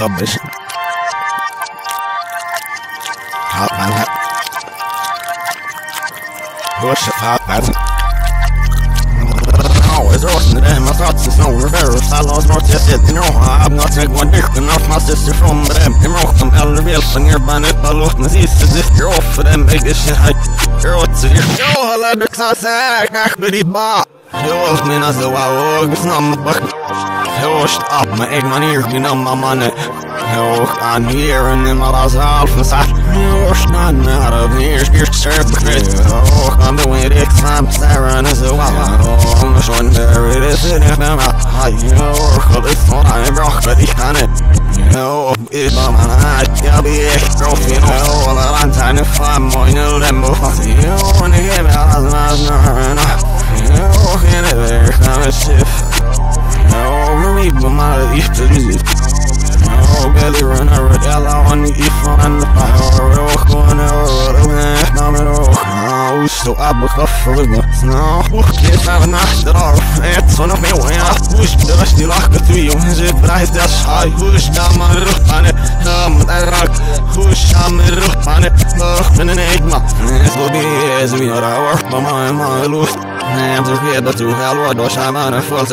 submission. Hop, man. Push it, hop, man. Always roasting them, I thought this no reverse. I lost to sit in row. I'm not take one dick enough, my sister from them. In row, I'm elder bill, and you're bannet, but look, my sister, this you're off for them, make this shit hype. You're what's it, you're all under class, act, act, bitty, bah. You're min as the wow, oh, it's not my. You're stop my egg, my ear, you know, my money. You're on here, and then my last half, sat. You're not out of here, you're served, oh, I'm the way it is, I'm Sarah, and it's a wow. Oh, I'm the one there, it is, it is, I'm a high, you're, this one, I'm rock, but he but my leaf to this. Yo, belly run on the if on the fire, rock. So I book up for the no, can't have a knock that off. It's on a me when I push the rest of the to you. Is it right? That's high. Push down my roof on it. Um, that rock. Push on my roof on it. Look, in an enigma. It will be as we are our my my loose. I'm så redo till helvete, då känner jag fullt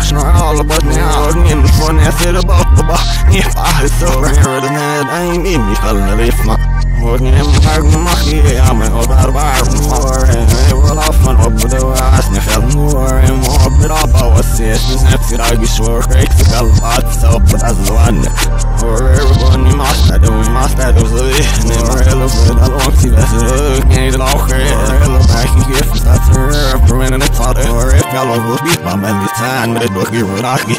عشان على بطني عارني مش فن اثير بطبح يفعح الثور يردنا دايمين يخلنا بيسمع وكنم حجم مخي عمي وضرب عرب موري ولف من عبد وعشني خل موري معبد عبا وسيش من نفسي راقي شوريك في قلبات سوبت ازواني ورير بني معستد ومعستد وزيحني وريل وزيد y'all will be my man this time But it will be rocky